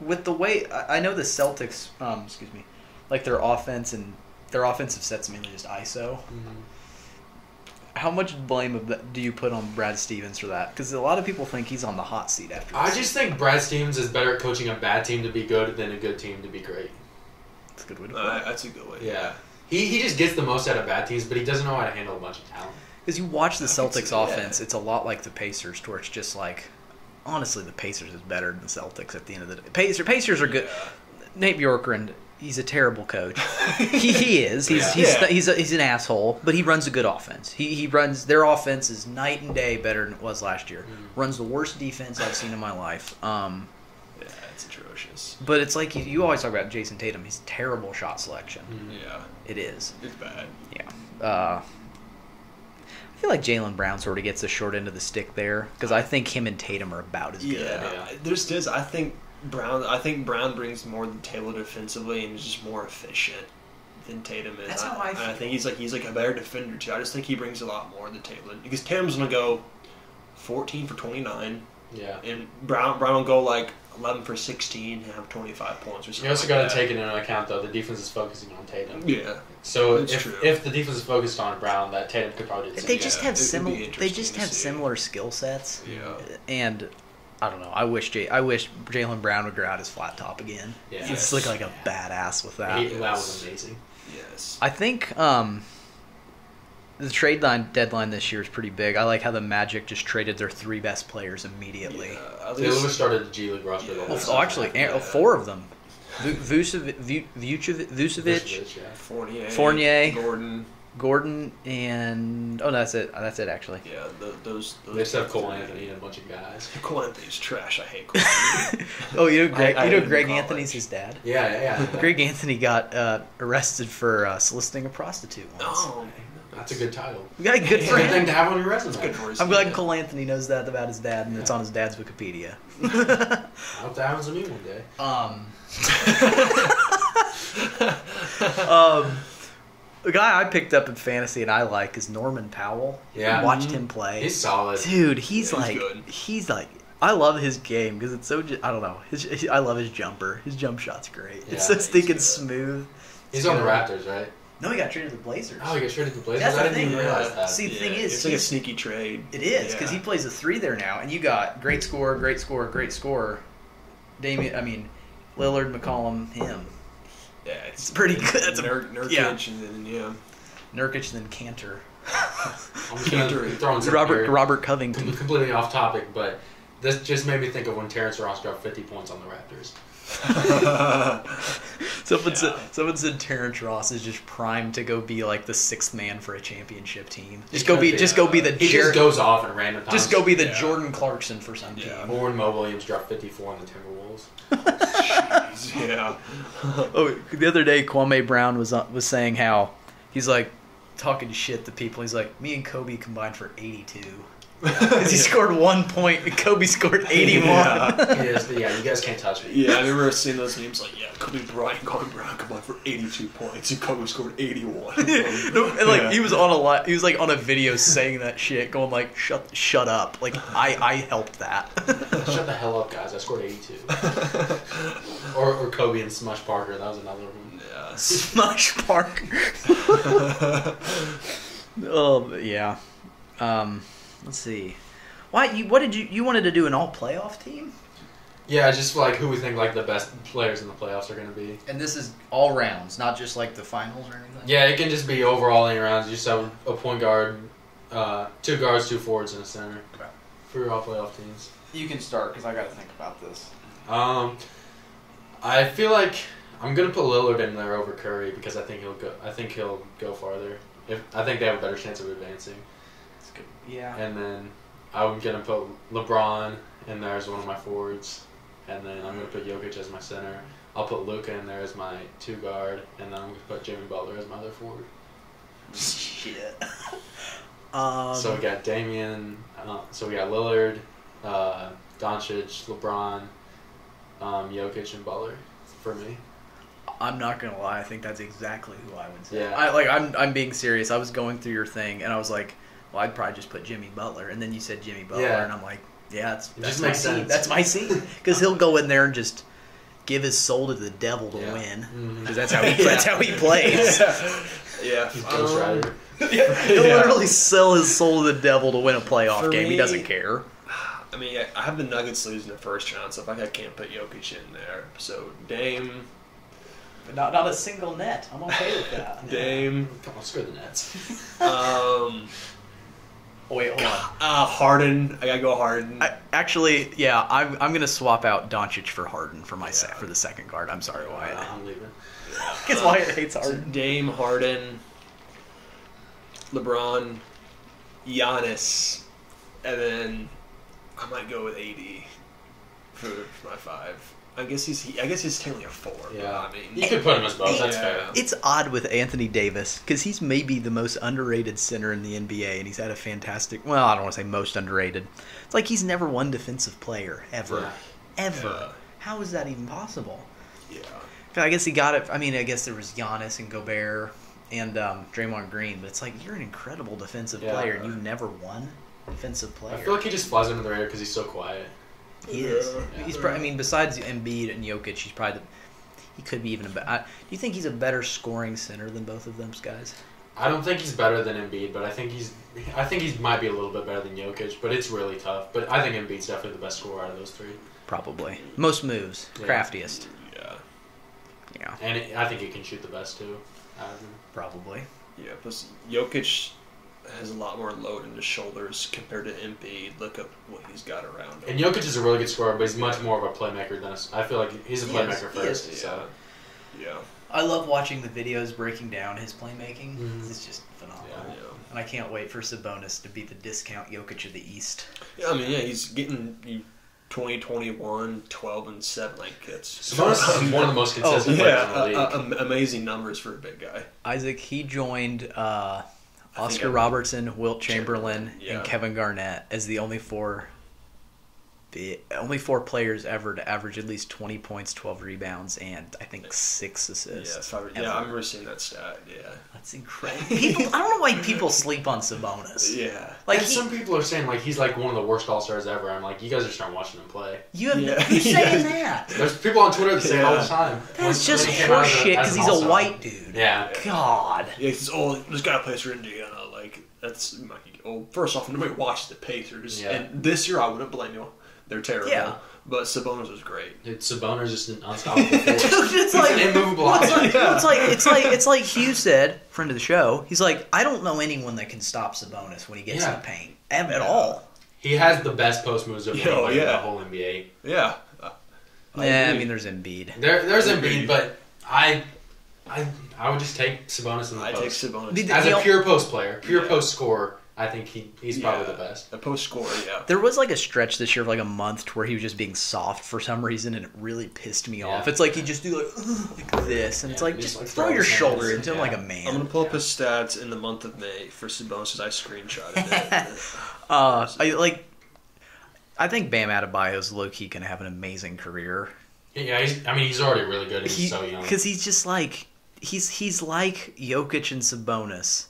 with the way I I know the Celtics, um, excuse me, like their offense and their offensive sets mainly just ISO. How much blame of that do you put on Brad Stevens for that? Because a lot of people think he's on the hot seat after. I this. just think Brad Stevens is better at coaching a bad team to be good than a good team to be great. That's a good way to put Uh, that's a good way. Yeah. He, he just gets the most out of bad teams, but he doesn't know how to handle a bunch of talent. Because you watch the Celtics offense, it's a lot like the Pacers, to where it's just like, honestly, the Pacers is better than the Celtics at the end of the day. Pacers, Pacers are good. Nate Bjorkgren, he's a terrible coach. he, he is. He's Yeah. he's, Yeah. he's, a, he's an asshole, but he runs a good offense. He he runs their offense is night and day better than it was last year. Mhm. Runs the worst defense I've seen in my life. Um, Yeah, it's atrocious. but it's like you, you always talk about Jayson Tatum. He's terrible shot selection. Yeah, It is. it's bad. Yeah. Uh, I feel like Jaylen Brown sort of gets the short end of the stick there because I think him and Tatum are about as good. Yeah, Yeah. there's this. I think Brown. I think Brown brings more than the table defensively and is just more efficient than Tatum is. That's how I and I think he's like he's like a better defender too. I just think he brings a lot more to the table because Tatum's gonna go 14 for 29, Yeah. and Brown Brown will go like 11 for 16 and have 25 points or something. You also like got to take it into account, though, the defense is focusing on Tatum. Yeah, So if, true. if the defense is focused on Brown, that Tatum could probably do the They just Yeah, have it similar. They just have see. similar skill sets, yeah. and I don't know. I wish Jay, I wish Jaylen Brown would grow out his flat top again. Yeah. He's looking like a badass with that. He- that was amazing. Yes. I think um, the trade line deadline this year is pretty big. I like how the Magic just traded their three best players immediately. Yeah, at They least- started the G League roster. the Yeah. whole Well, season. oh, actually, Yeah. four of them: Vucevic, Vucevic, Vucevic, Vucevic, yeah. Fournier, Fournier. Gordon. Gordon, and oh, no, that's it. That's it actually. Yeah, the, those. those They just have Cole Anthony and a bunch of guys. Cole Anthony's trash. I hate Cole oh, you know, Greg, I- I you know, Greg. Anthony's his dad. Yeah, yeah. yeah. Greg Anthony got uh, arrested for uh, soliciting a prostitute once. oh, That's a good title. Yeah, good for a good thing him. to have on your resume. good for his I'm glad dad. Cole Anthony knows that about his dad, and it's on his dad's Wikipedia. I hope that happens to me one day. um, um, the guy I picked up in fantasy and I like is Norman Powell. Yeah. I watched him play. He's solid. Dude, he's he's like good. he's like I love his game because it's so ju- I don't know. His, I love his jumper. His jump shot's great. Yeah, it's so he's stinking good. smooth. He's on the Raptors, right? No, he got traded to the Blazers. Oh, he got traded to the Blazers. That's I the didn't even thing. realize that. See, the thing is, it's like a sneaky trade. It is because he plays a three there now, and you got great scorer, great scorer, great scorer. Damian, I mean, Lillard, McCollum, him, Yeah, it's It's pretty good. That's a- Nur- Nurkic yeah. and then yeah. Nurkic, then Kanter, I'm just gonna Kanter. throw Robert here. Robert Com- Covington. completely off topic, but this just made me think of when Terrence Ross dropped 50 points on the Raptors. Someone said Yeah. someone said Terrence Ross is just primed to go be like the sixth man for a championship team. He Just go be, be, just go be the He Jer- just goes off at random times. just go be the Yeah. Jordan Clarkson for some Yeah. team. Or when Mo Williams dropped 54 on the Timberwolves. yeah. Oh, the other day Kwame Brown was uh, was saying how he's like talking shit to people. He's like, me and Kobe combined for 82 because he scored one point and Kobe scored 81. Yeah. Is, yeah, you guys can't touch me. Yeah, I remember seeing those memes like, yeah, Kobe Bryant, Kobe Bryant combined for 82 points, and Kobe scored 81. No, and like Yeah. he was on a li- he was like on a video saying that shit, going like shut shut up. Like I I helped that. Shut the hell up, guys. I scored 82. or, or Kobe and Smush Parker. That was another one. yeah. Smush Parker. oh but yeah. Um, let's see. Why you? What did you? You wanted to do an all playoff team? Yeah, just like who we think like the best players in the playoffs are going to be. And this is all rounds, not just like the finals or anything. Yeah, it can just be overall any rounds. You just have a point guard, uh, two guards, two forwards, and a center Okay. for your all playoff teams. You can start because I got to think about this. Um, I feel like I'm gonna put Lillard in there over Curry because I think he'll go. I think he'll go farther. If I think they have a better chance of advancing, Yeah. and then I'm gonna put LeBron in there as one of my forwards. and then I'm gonna put Jokic as my center. I'll put Luka in there as my two guard, and then I'm gonna put Jimmy Butler as my other forward. Shit. um, so we got Damian. Uh, so we got Lillard, uh, Doncic, LeBron, um, Jokic, and Butler for me. I'm not gonna lie. I think that's exactly who I would say. Yeah. I like. I'm. I'm being serious. I was going through your thing, and I was like, "Well, I'd probably just put Jimmy Butler," and then you said Jimmy Butler, Yeah. and I'm like, "Yeah, that's, that's just my makes scene. That's my scene." Because he'll go in there and just give his soul to the devil to Yeah. win. Because that's how he. That's how he plays. yeah. He's um, Ghost He'll Yeah. literally sell his soul to the devil to win a playoff For game. he doesn't care. I mean, I- I have the Nuggets losing the first round, so like I can't put Jokic in there. So Dame, But not not a single net. I'm okay with that. Dame, Come on, screw the Nets. um, Oh, wait, hold on. uh, Harden. I gotta go Harden. I, actually, yeah, I'm, I'm gonna swap out Doncic for Harden for my se- Yeah. for the second guard. I'm sorry, Wyatt. I'm leaving. Because Wyatt hates Harden. Dame, Harden, LeBron, Giannis, and then I might go with AD for, for my five. I guess he's he, I guess he's technically a four. Yeah, I mean, you could put him as both. That's Yeah. fair. It's odd with Anthony Davis because he's maybe the most underrated center in the NBA, and he's had a fantastic. Well, I don't want to say most underrated. It's like he's never won Defensive Player ever, Yeah. ever. Yeah. How is that even possible? yeah. I guess he got it. I mean, I guess there was Giannis and Gobert and um, Draymond Green, but it's like you're an incredible defensive Yeah. player, and you've never won Defensive Player. I feel like he just flies under the radar because he's so quiet. He is. Yeah. He's. Pro- I mean, besides Embiid and Jokic, he's probably. The, he could be even a better. Do you think he's a better scoring center than both of those guys? I don't think he's better than Embiid, but I think he's I think he might be a little bit better than Jokic, but it's really tough. But I think Embiid's definitely the best scorer out of those three, Probably most moves, Yeah. craftiest. Yeah. Yeah, and it, I think he can shoot the best too. out of them. probably. Yeah, plus Jokic has a lot more load in his shoulders compared to Embiid. Look up what he's got around him. And Jokic is a really good scorer, but he's much more of a playmaker than us. I feel like he's a He is. playmaker He first. is. So yeah, I love watching the videos breaking down his playmaking. Mhm. It's just phenomenal. Yeah. yeah. And I can't wait for Sabonis to be the discount Jokic of the East. Yeah, I mean, yeah, he's getting you 20, 21, 12, and 7. Like, it's. Sabonis is one of the most consistent yeah, players in the uh, league. uh, amazing numbers for a big guy. Isaac, he joined uh, I think Oscar Robertson, Wilt Chamberlain, yeah. and Kevin Garnett as the only four, the only four players ever to average at least twenty points, twelve rebounds, and I think six assists. Yeah, I- ever. yeah, I remember seeing that stat. Yeah. That's incredible. People, I don't know why people sleep on Sabonis. Yeah. Like he, some people are saying like he's like one of the worst all stars ever. I'm like, you guys are starting watching him play. you have Yeah. who's saying Yeah. that? There's people on Twitter that say it all the time. That's just when he came out as a- horseshit because he's a white dude. Yeah. God. Yeah, he's oh, this guy plays for Indiana. Like, that's. like, Oh, first off, nobody watched the Pacers. Yeah. And this year, I wouldn't blame you. They're terrible. Yeah. But Sabonis was great. Dude, Sabonis just an unstoppable force. Dude, it's like an immovable well, it's object. like, well, it's like it's like it's like Hugh said, friend of the show. He's like, I don't know anyone that can stop Sabonis when he gets in Yeah. the paint at, at all. He has the best post moves of Yo, anybody in yeah. the whole NBA. Yeah. Uh, Yeah, I agree. mean, there's Embiid. There, there's Agreed. Embiid, but I, I, I would just take Sabonis in the I take post. Sabonis. Did- As You a know- pure post player, pure Yeah. post scorer, I think he, he's probably Yeah. the best. A post scorer, yeah. There was like a stretch this year of like a month to where he was just being soft for some reason, and it really pissed me off. It's like he just do like, like this, and it's like just just, like, throw your shoulder hands. into him like a man. I'm gonna pull up his stats in the month of May for Sabonis because I screenshotted it. Uh, I like. I think Bam Adebayo's low key can have an amazing career. Yeah, he's, I mean, he's already really good. and He's so young. Because he's just like he's he's like Jokic and Sabonis,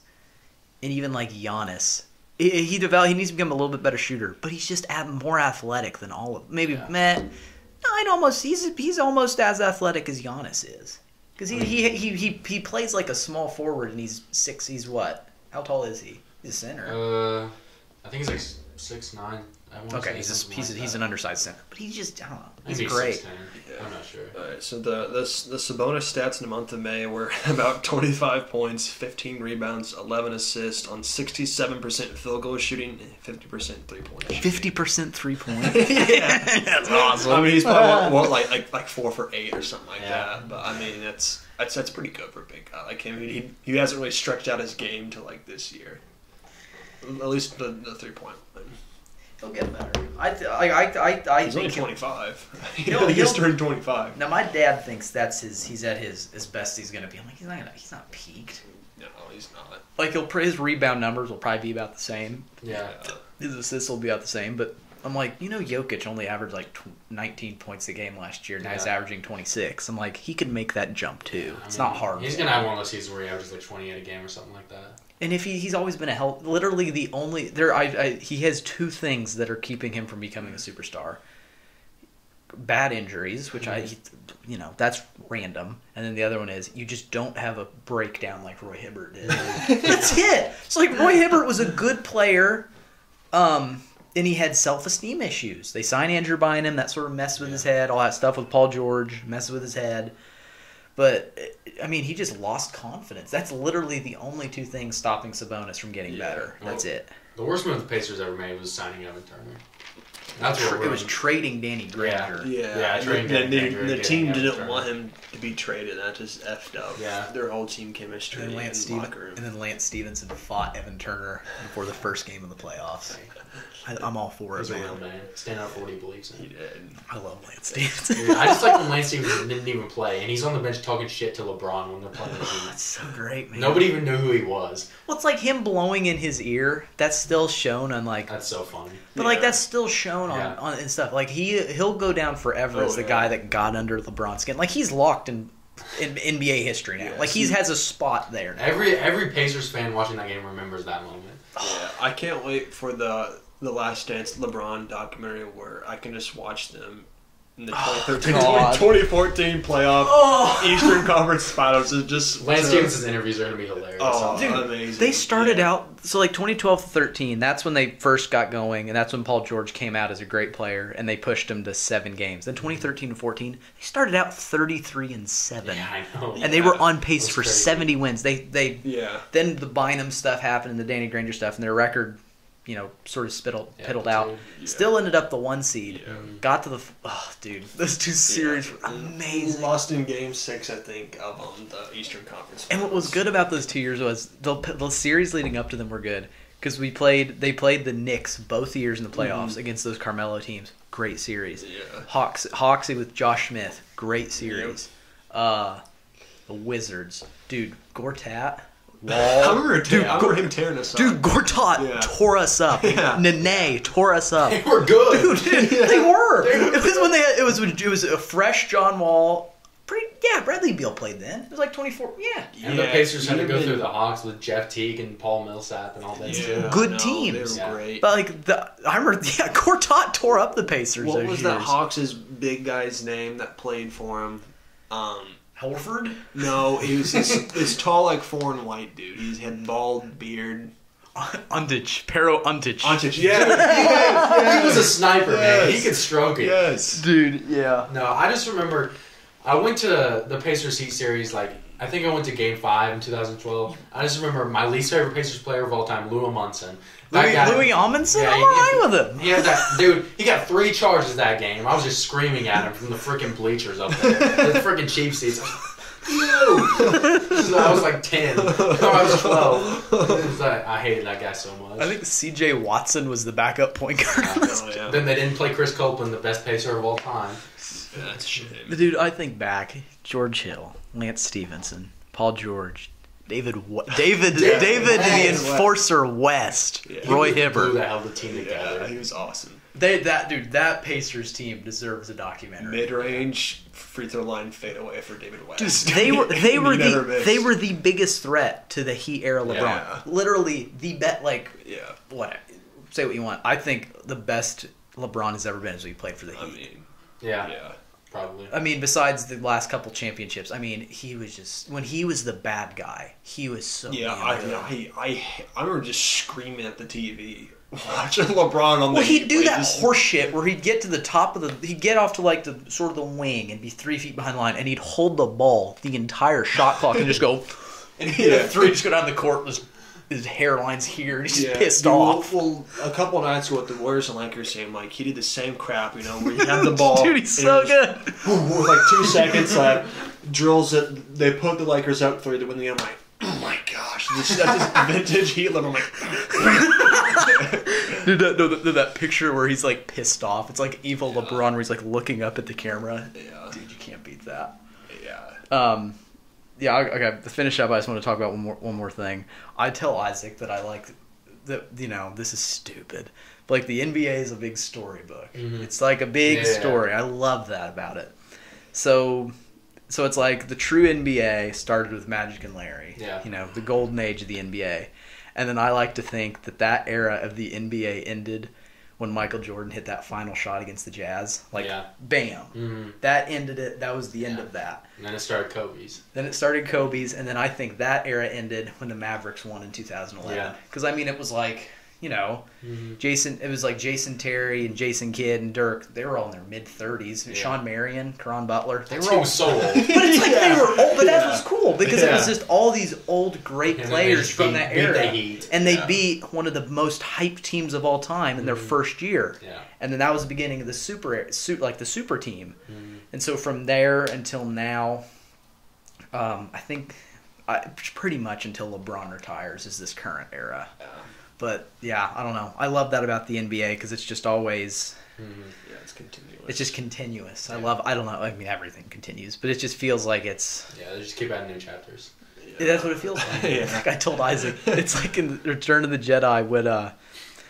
and even like Giannis. He, he develop, He needs to become a little bit better shooter, but he's just at, more athletic than all of maybe. Yeah. Meh, no, I'd almost he's he's almost as athletic as Giannis is. Because he, he, he he he plays like a small forward, and he's six. He's what? How tall is he? He's a center. Uh, I think he's like six nine. I wanna okay, he's a, he's like he's that. an undersized center, but he's just I don't know. He's Maybe great. 6'10". I'm not sure. Alright, so the, the the Sabonis stats in the month of May were about 25 points, 15 rebounds, 11 assists on 67% field goal shooting, 50% three point shooting. Fifty percent three point. yeah. That's awesome. I mean, he's probably what, like like like four for eight or something like Yeah. that. But I mean, that's that's that's pretty good for a big guy like him. He he hasn't really stretched out his game to like this year. At least the, the three point. line. He'll get better. I th- I I I, I He's only think he'll- 25. He'll- He's he'll- turned 25. Now my dad thinks that's his. He's at his as best he's gonna be. I'm like he's not. Gonna, he's not peaked. No, he's not. Like he'll his rebound numbers will probably be about the same. Yeah. His assists will be about the same. But I'm like, you know, Jokic only averaged like tw- 19 points a game last year. Now he's averaging 26. I'm like, he could make that jump too. I It's mean, not hard. He's gonna have one of those seasons where he averages like 28 a game or something like that. And if he, he's always been a help, literally the only there, I, I he has two things that are keeping him from becoming a superstar. Bad injuries, which I, you know, that's random, and then the other one is you just don't have a breakdown like Roy Hibbert did. that's it. It's like Roy Hibbert was a good player, um, and he had self-esteem issues. They signed Andrew Bynum, that sort of messed with his head. All that stuff with Paul George messed with his head. But I mean, he just lost confidence. That's literally the only two things stopping Sabonis from getting Yeah. better. That's Well, it. The worst move the Pacers ever made was signing Evan Turner. That's what Tr- it was trading Danny Granger. Yeah, Yeah, and trading the, Danny the, Granger the and team getting didn't Evan want him to be traded. That just effed up. Yeah. their whole team chemistry And then Lance the Steven, locker room. and then Lance Stephenson fought Evan Turner before the first game of the playoffs. I, I'm all for it, He's a real man. man. Stand up for what he believes he in. did. I love Lance Stephenson. Dude, I just like when Lance Stephenson didn't even play, and he's on the bench talking shit to LeBron when they're playing the Oh, Heat. it's so great, man. Nobody even knew who he was. Well, it's like him blowing in his ear. That's still shown on like That's so funny. But like that's still shown on, Yeah. on and stuff. Like he he'll go down forever Oh, as the yeah. guy that got under LeBron's skin. Like he's locked in in NBA history now. Yes. Like he has a spot there. Now. Every every Pacers fan watching that game remembers that moment. Yeah, I can't wait for the the Last Dance LeBron documentary where I can just watch them in the 2013 God. 2014 playoff Oh, Eastern Conference Finals. Is just Lance to- Stephenson's interviews are gonna be hilarious. Oh, Dude, amazing. they started Yeah. out so like 2012 13. That's when they first got going, and that's when Paul George came out as a great player, and they pushed him to seven games. Then mm-hmm. 2013 to 14, they started out 33 and seven, yeah, I know. and they were on pace for crazy. 70 wins. They they Yeah. then the Bynum stuff happened and the Danny Granger stuff, and their record, you know, sort of spittled, Yeah, piddled out. Yeah. Still ended up the one seed. Yeah. Got to the oh, dude, those two series were amazing. Lost in Game Six, I think, of um, the Eastern Conference. And what was good about those two years was the the series leading up to them were good because we played they played the Knicks both years in the playoffs Mhm. against those Carmelo teams. Great series. Yeah. Hawks Hawksy with Josh Smith. Great series. Uh, the Wizards, dude. Gortat. Wall. I remember, dude, I remember him tearing us up. Dude, Gortat Yeah. tore us up. Yeah. Nene tore us up. They were good. Dude, they were. It was when they had, it was it was a fresh John Wall. Pretty yeah. Bradley Beal played then. It was like twenty four. Yeah. And the Yeah, Pacers had to you've go been- through the Hawks with Jeff Teague and Paul Millsap and all that Yeah, too. Good no, teams. They were Yeah. great. But like the I remember yeah, Gortat tore up the Pacers. what those was that years. Hawks' big guy's name that played for him? Um, Horford? no, he was this, this tall, like foreign white dude. He had bald beard. Antic. Pero Undich. Antic, yeah, He was a sniper, man. He could stroke it. yes. Dude, yeah. No, I just remember I went to the Pacers Heat series like I think I went to Game Five in 2012. I just remember my least favorite Pacers player of all time, Lou Munson. That Louis, guy- Louis Amundson? Yeah, I'm he- alright with him. He had that dude. He got three charges that game. I was just screaming at him from the freaking bleachers up there, the freaking cheap seats. Ew! So I was like ten. No, I was twelve. Was like, I hated that guy so much. I think C.J. Watson was the backup point guard. Oh, yeah. Then they didn't play Chris Copeland, the best pacer of all time. That's a shame. But dude, I think back, George Hill, Lance Stephenson, Paul George, David, Wa- David, David David, the Enforcer West, Yeah. Roy Hibbert. that held the team Yeah, together. he was awesome. They, that dude, that Pacers team deserves a documentary. Mid-range free throw line fadeaway for David West. Dude, they were they were the missed. they were the biggest threat to the Heat era LeBron. Yeah. Literally the bet like Yeah, what say what you want. I think the best LeBron has ever been is when he played for the Heat. I mean, Yeah, yeah. Probably. I mean, besides the last couple championships, I mean, he was just when he was the bad guy, he was so Yeah, I. I, I, I remember just screaming at the TV watching LeBron on the Well, he'd do that just- horse shit where he'd get to the top of the, he'd get off to like the sort of the wing and be three feet behind the line, and he'd hold the ball the entire shot clock and just go, and he'd a Yeah. three, just go down the court, and just his hairline's here, and he's just Yeah, pissed dude, off. Well, well, a couple nights ago with the Warriors and Lakers game, like he did the same crap, you know, where he had the ball, Dude, he's so good. with like two seconds left, drills it. They put the Lakers up three to win the game. I'm like, oh my gosh, this, that's just vintage Heat level. I'm like, Dude, that, no, that, that picture where he's like pissed off. It's like evil Yeah. LeBron where he's like looking up at the camera. Yeah. Dude, you can't beat that. Yeah. Um, yeah. I- Okay. To finish up, I just want to talk about one more one more thing. I tell Isaac that I like that. You know, this is stupid. But like the NBA is a big storybook. Mhm. It's like a big Yeah. story. I love that about it. So, so it's like the true NBA started with Magic and Larry. Yeah. You know, the golden age of the NBA. And then I like to think that that era of the NBA ended when Michael Jordan hit that final shot against the Jazz. Like, Yeah. bam. Mhm. That ended it. That was the end Yeah. of that. And then it started Kobe's. Then it started Kobe's, and then I think that era ended when the Mavericks won in 2011. Yeah. Because I mean, it was like you know, Mhm. Jason. It was like Jason Terry and Jason Kidd and Dirk. They were all in their mid 30s. Yeah. Shawn Marion, Caron Butler. They That were team all. was so old. But it's like they were old, but that Yeah. was cool because it was just all these old great And players from beat- that beat the era, and they Yeah. beat one of the most hyped teams of all time in their Mhm. first year. Yeah. And then that was the beginning of the super, su- like the super team. Mhm. And so from there until now, um, I think I, pretty much until LeBron retires is this current era. Yeah. But yeah, I don't know. I love that about the NBA because it's just always Mhm. Yeah, it's continuous. it's just continuous. I love. I don't know. I mean, everything continues, but it just feels like it's. Yeah, they just keep adding new chapters. Yeah. That's what it feels like. Yeah. Like I told Isaac, it's like in Return of the Jedi when uh.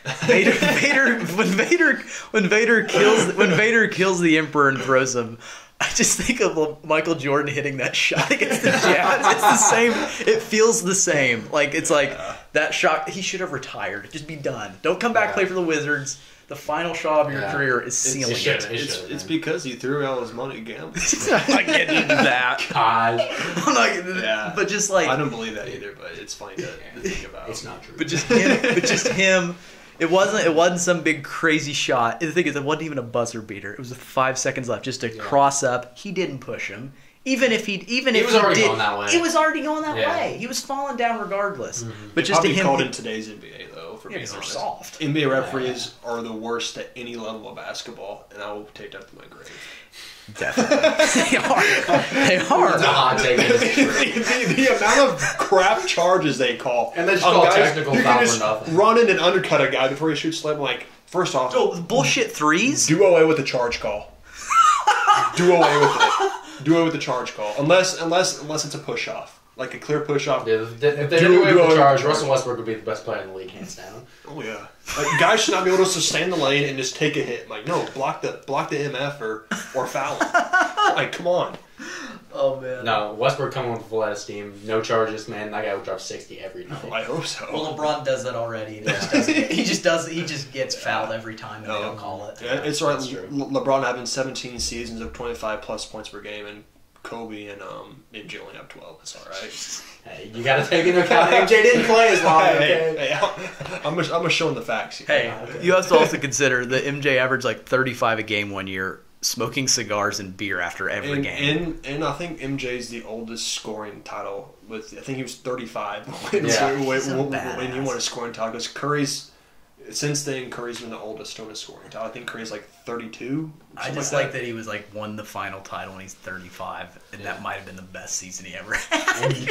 Vader, Vader, when Vader, when Vader kills, when Vader kills the Emperor and throws him, I just think of Michael Jordan hitting that shot against the Jazz. It's the same. It feels the same. Like it's like Yeah. That shot. He should have retired. Just be done. Don't come back Yeah. play for the Wizards. The final shot of your Yeah. career is It's- sealing it should- it. it It's, should, it's because he threw all his money gambling. I'm not getting into that. God. I'm not getting Yeah. But just like I don't believe that either, but it's funny to, to think about. It's not true. But just him, but just him. It wasn't. It wasn't some big crazy shot. The thing is, it wasn't even a buzzer beater. It was five seconds left, just a Yeah. cross up. He didn't push him. Even if he, even He if was he already did, going that way. He was already going that Yeah. way. He was falling down regardless. Mhm. But It's just to him, called in today's NBA though. For Yeah, being 'cause they're honest. soft. NBA referees are the worst at any level of basketball, and I will take that to my grave. definitely they are. They It's are. hot take. but it's true. the, the amount of crap charges they call, And they just call guys technical who foul can just nothing. Run in and undercut a guy before he shoots slam. Like, first off, Oh, bullshit threes. do away with the charge call. do away with it. Do it with the charge call, unless unless unless it's a push off, like a clear push off. Yeah, if they if they Do- did away with the with charge, Russell. Westbrook would be the best player in the league, hands down. Oh yeah, like guys should not be able to sustain the lane and just take a hit. Like no, block the block the MF or or foul. like come on. Oh man. No, Westbrook coming with full out of steam, no charges, man. That guy would drop sixty every night. Oh, I hope so. Well, LeBron does that already. He, just doesn't, he just does. He just gets fouled every time, and they No. don't um, call it. Yeah, it's right. That's true. Le- LeBron having 17 seasons of 25 plus points per game, and Kobe and um MJ only have 12. That's all right. Hey, you got to take into account MJ didn't play as long. Hey, Okay. hey, I'm just, I'm just showing the facts. Here. Hey, Okay. you have to also consider that MJ averaged like 35 a game one year, smoking cigars and beer after every and, game. and and I think MJ's the oldest scoring title. With I think he was 35 when, Yeah. when, He's a when, when he badass. won a scoring title. Because Curry's since then Curry's been the oldest to win a scoring title. I think Curry's like 32. I just like that he was like won the final title when he's 35, and Yeah. that might have been the best season he ever had. And he,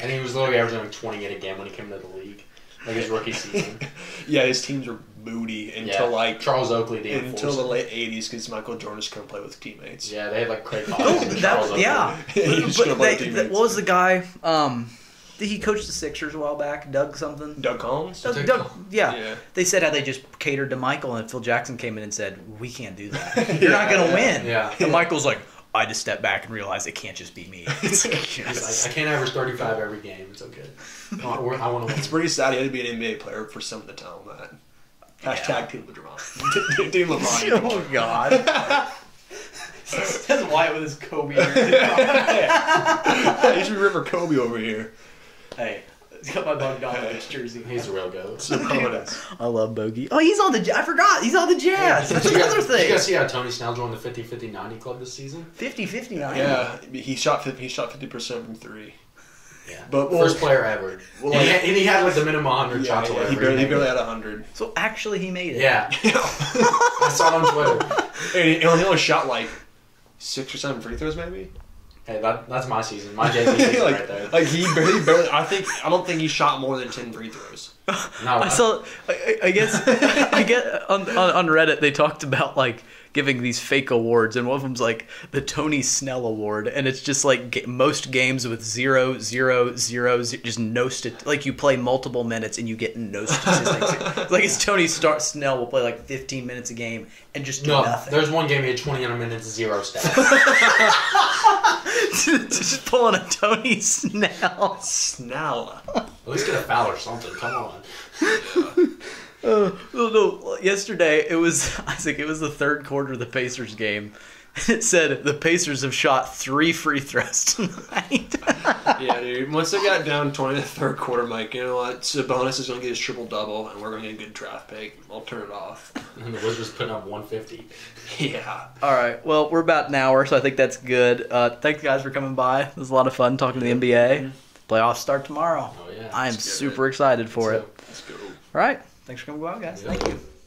and he was literally averaging like 28 a game when he came into the league, like his rookie season. Yeah, his teams were booty yeah. until like Charles Oakley, the until the late 80s because Michael Jordan just couldn't play with teammates. Yeah, they had like Craig Oh, Collins and Charles that, Oakley. yeah. He just but couldn't play they, with that, teammates. what was the guy? Um, did he coached the Sixers a while back? Doug something. Doug Collins? Doug, Doug Doug, yeah. Yeah. They said how they just catered to Michael, and Phil Jackson came in and said, "We can't do that. You're not gonna Yeah, win." yeah. And Michael's like, "I just stepped back and realized it can't just be me." It's like, He's like, I can't average 35 every game. It's okay. I want, I want to win. It's pretty sad he had to be an NBA player for some of the time that. Hashtag Team LeBron. Team LeBron. oh God. That's Wyatt with his Kobe. you should be River Kobe over here. Hey, he's got my Bogdanovic jersey. He's a real goat. Oh, I love Bogey. Oh, he's on the. I forgot. He's on the Jazz. That's Did you guys- another Did you guys see how Tony Snell joined the 50 50 90 club this season? 50 59. Yeah, he shot 50, he shot 50% from three. Yeah. But, well- First player ever. Well, and, he had, and he had like the minimum 100 Yeah, shots or yeah, whatever. he, barely, he made. barely had 100. So actually, he made it. Yeah. I saw it on Twitter. and he only shot like six or seven free throws, maybe. Hey, that, that's my season. My JV season like, right there. like he barely, barely. I think I don't think he shot more than ten free throws. No, I saw. I, I- I guess. I get on, on on Reddit they talked about like giving these fake awards, and one of them's like the Tony Snell Award, and it's just like most games with zero, zero, zero, ze- just no stat. Like you play multiple minutes and you get no statistics. like it's Tony Star- Snell will play like 15 minutes a game and just do no, nothing. there's one game he had 20 minutes, zero stats. just pulling a Tony Snell. Snell. At least get a foul or something. Come on. Uh, no, no, yesterday it was Isaac. It was the third quarter of the Pacers game. It said the Pacers have shot three free throws tonight. Yeah, dude. Once they got down 20 to the third quarter, Mike, you know what? Sabonis is going to get his triple double, and we're going to get a good draft pick. I'll turn it off. And the Wizards putting up 150. Yeah. All right. Well, we're about an hour, so I think that's good. Uh, thank you guys for coming by. It was a lot of fun talking to the NBA. Playoffs start tomorrow. Oh, yeah. I am Let's get super excited for it. So- Let's go. All right. Thanks for coming by, guys. Yeah. Thank you.